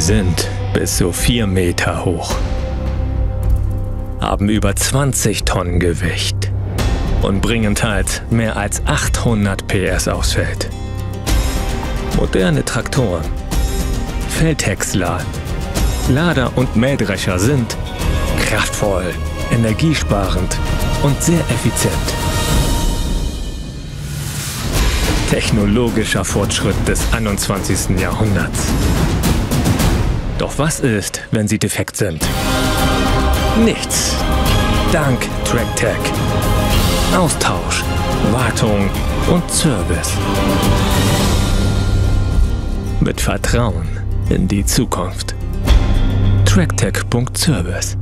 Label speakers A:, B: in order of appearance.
A: sind bis zu 4 Meter hoch, haben über 20 Tonnen Gewicht und bringen teils mehr als 800 PS aufs Feld. Moderne Traktoren, Feldhäcksler, Lader und Mähdrescher sind kraftvoll, energiesparend und sehr effizient. Technologischer Fortschritt des 21. Jahrhunderts. Doch was ist, wenn sie defekt sind? Nichts. Dank TrackTech. Austausch, Wartung und Service. Mit Vertrauen in die Zukunft. TrackTech.Service